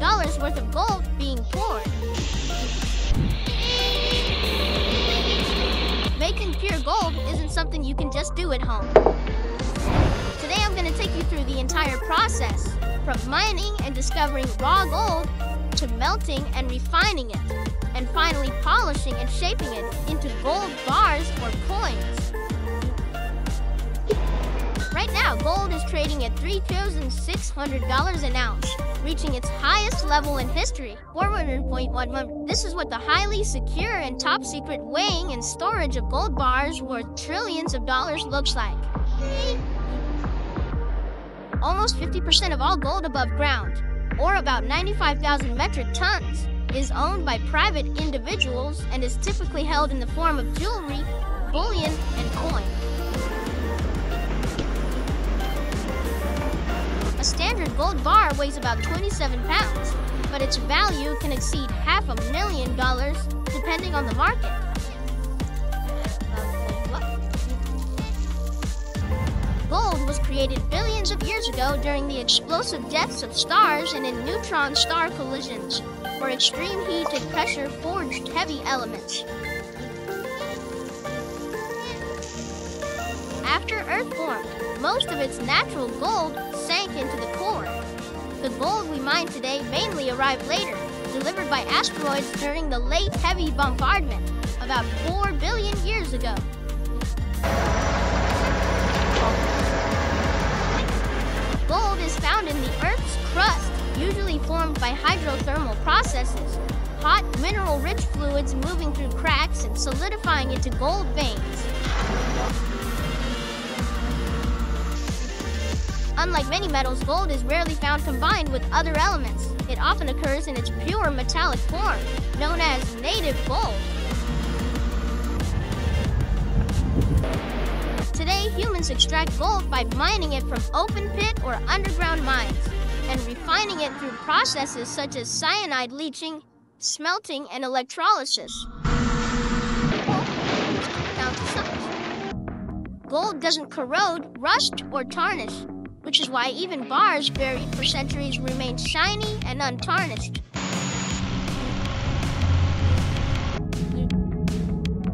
watching $600,000 worth of gold being poured. Making pure gold isn't something you can just do at home. Today I'm going to take you through the entire process, from mining and discovering raw gold to melting and refining it, and finally polishing and shaping it into gold bars gold is trading at $3,600 an ounce, reaching its highest level in history, 400.1. This is what the highly secure and top secret weighing and storage of gold bars worth trillions of dollars looks like. Almost 50% of all gold above ground, or about 95,000 metric tons, is owned by private individuals and is typically held in the form of jewelry, bullion, and coin. Standard gold bar weighs about 27 pounds, but its value can exceed half a million dollars depending on the market. Gold was created billions of years ago during the explosive deaths of stars and in neutron star collisions, where extreme heat and pressure forged heavy elements. After Earth formed, most of its natural gold into the core. The gold we mine today mainly arrived later, delivered by asteroids during the late heavy bombardment, about 4 billion years ago. Gold is found in the Earth's crust, usually formed by hydrothermal processes, hot mineral-rich fluids moving through cracks and solidifying into gold veins. Unlike many metals, gold is rarely found combined with other elements. It often occurs in its pure metallic form, known as native gold. Today, humans extract gold by mining it from open pit or underground mines and refining it through processes such as cyanide leaching, smelting, and electrolysis. Gold doesn't corrode, rust, or tarnish which is why even bars buried for centuries remain shiny and untarnished.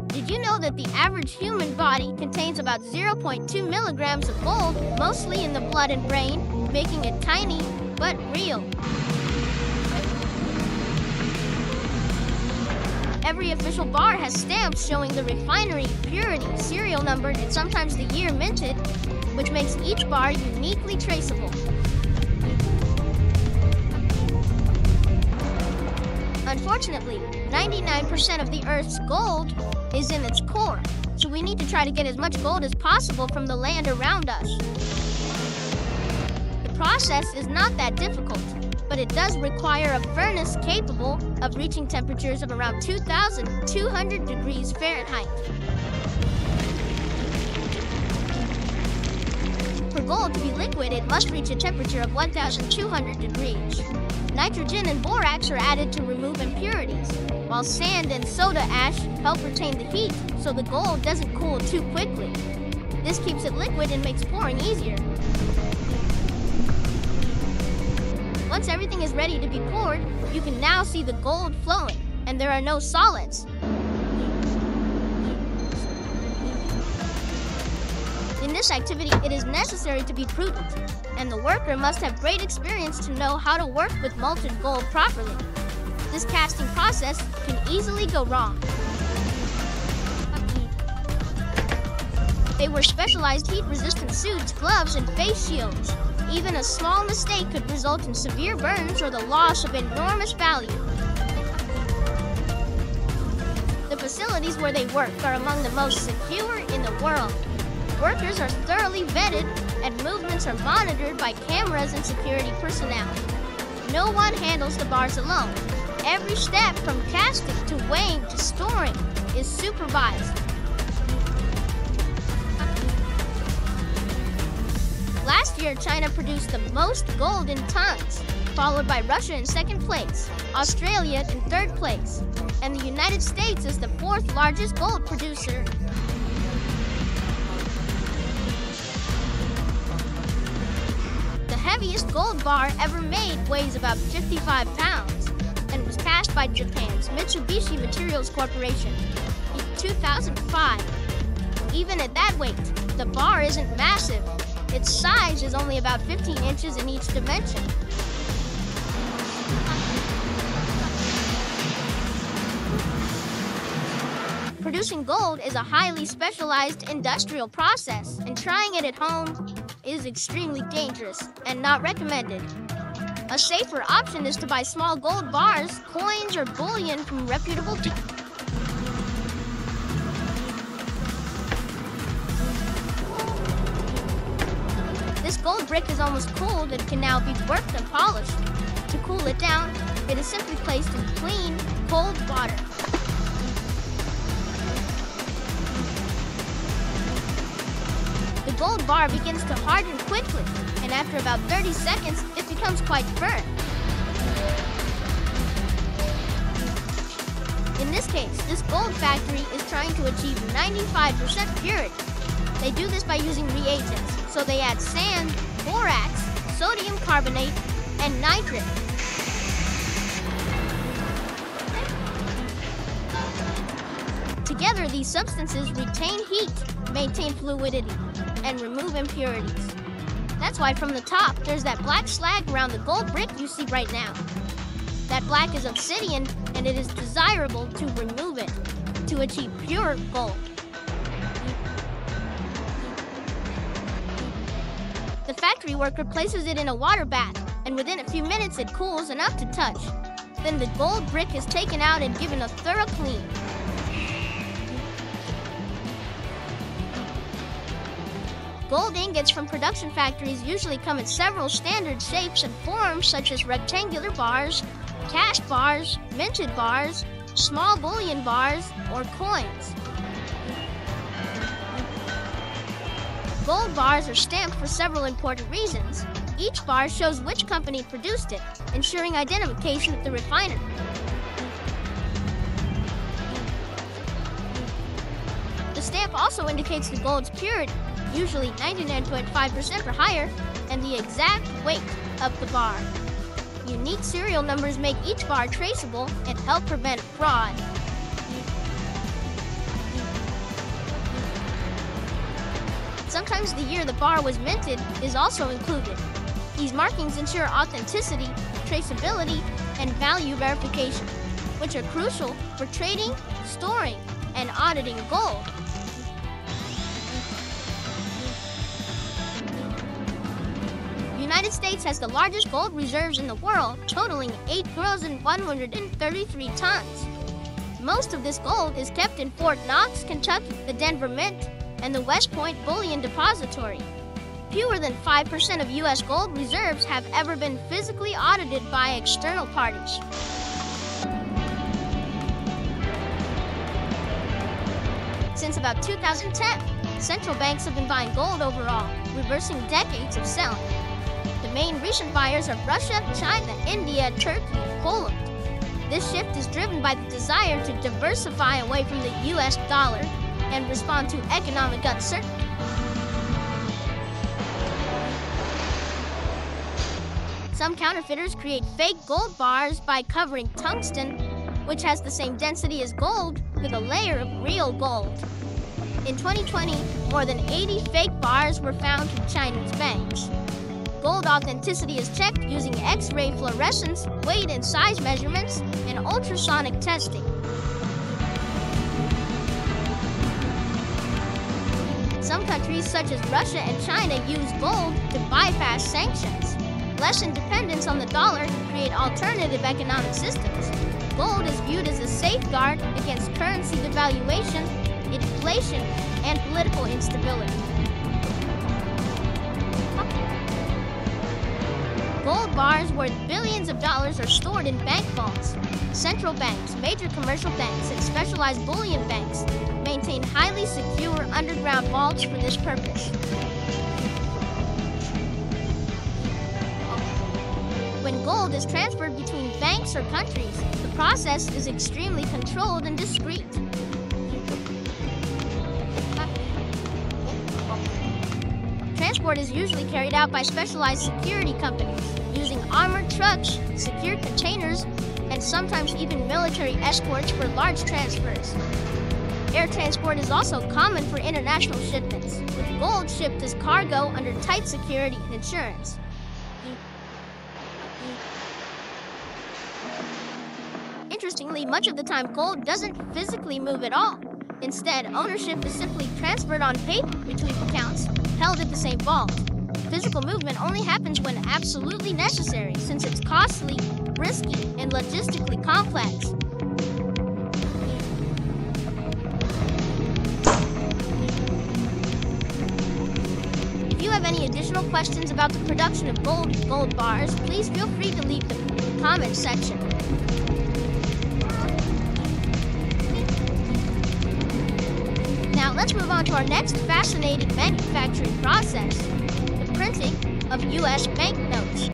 Did you know that the average human body contains about 0.2 milligrams of gold, mostly in the blood and brain, making it tiny but real? Every official bar has stamps showing the refinery, purity, serial number, and sometimes the year minted, which makes each bar uniquely traceable. Unfortunately, 99% of the Earth's gold is in its core, so we need to try to get as much gold as possible from the land around us. The process is not that difficult, but it does require a furnace capable of reaching temperatures of around 2,200 degrees Fahrenheit. For gold to be liquid, it must reach a temperature of 1,200 degrees. Nitrogen and borax are added to remove impurities, while sand and soda ash help retain the heat so the gold doesn't cool too quickly. This keeps it liquid and makes pouring easier. Once everything is ready to be poured, you can now see the gold flowing, and there are no solids. In this activity, it is necessary to be prudent, and the worker must have great experience to know how to work with molten gold properly. This casting process can easily go wrong. They wear specialized heat-resistant suits, gloves, and face shields. Even a small mistake could result in severe burns or the loss of enormous value. The facilities where they work are among the most secure in the world. Workers are thoroughly vetted and movements are monitored by cameras and security personnel. No one handles the bars alone. Every step from casting to weighing to storing is supervised. Year, China produced the most gold in tons, followed by Russia in second place, Australia in third place, and the United States is the fourth largest gold producer The heaviest gold bar ever made weighs about 55 pounds and was cast by Japan's Mitsubishi Materials Corporation in 2005. Even at that weight, the bar isn't massive. Its size is only about 15 inches in each dimension. Producing gold is a highly specialized industrial process, and trying it at home is extremely dangerous and not recommended. A safer option is to buy small gold bars, coins, or bullion from reputable This gold brick is almost cooled and can now be worked and polished. To cool it down, it is simply placed in clean, cold water. The gold bar begins to harden quickly, and after about 30 seconds, it becomes quite firm. In this case, this gold factory is trying to achieve 95% purity. They do this by using reagents, so they add sand, borax, sodium carbonate, and nitrate. Together, these substances retain heat, maintain fluidity, and remove impurities. That's why from the top, there's that black slag around the gold brick you see right now. That black is obsidian, and it is desirable to remove it to achieve pure gold. Factory worker places it in a water bath, and within a few minutes it cools enough to touch. Then the gold brick is taken out and given a thorough clean. Gold ingots from production factories usually come in several standard shapes and forms such as rectangular bars, cast bars, minted bars, small bullion bars, or coins. Gold bars are stamped for several important reasons. Each bar shows which company produced it, ensuring identification at the refinery. The stamp also indicates the gold's purity, usually 99.5% or higher, and the exact weight of the bar. Unique serial numbers make each bar traceable and help prevent fraud. Sometimes the year the bar was minted is also included. These markings ensure authenticity, traceability, and value verification, which are crucial for trading, storing, and auditing gold. The United States has the largest gold reserves in the world, totaling 8,133 tons. Most of this gold is kept in Fort Knox, Kentucky, the Denver Mint, and the West Point Bullion Depository. Fewer than 5% of U.S. gold reserves have ever been physically audited by external parties. Since about 2010, central banks have been buying gold overall, reversing decades of selling The main recent buyers are Russia, China, India, Turkey, and Poland. This shift is driven by the desire to diversify away from the US dollar and respond to economic uncertainty. Some counterfeiters create fake gold bars by covering tungsten, which has the same density as gold, with a layer of real gold. In 2020, more than 80 fake bars were found in Chinese banks. Gold authenticity is checked using X-ray fluorescence, weight and size measurements, and ultrasonic testing. Some countries, such as Russia and China, use gold to bypass sanctions. Lessen dependence on the dollar create alternative economic systems. Gold is viewed as a safeguard against currency devaluation, inflation, and political instability. Gold bars worth billions of dollars are stored in bank vaults. Central banks, major commercial banks, and specialized bullion banks maintain highly secure underground vaults for this purpose. When gold is transferred between banks or countries, the process is extremely controlled and discreet. Transport is usually carried out by specialized security companies using armored trucks, secure containers, and sometimes even military escorts for large transfers. Air transport is also common for international shipments, with gold shipped as cargo under tight security and insurance. Interestingly, much of the time gold doesn't physically move at all. Instead, ownership is simply transferred on paper between accounts held at the same vault. Physical movement only happens when absolutely necessary, since it's costly, risky, and logistically complex. If you have any additional questions about the production of gold gold bars, please feel free to leave them in the comments section. Let's move on to our next fascinating manufacturing process, the printing of U.S. banknotes.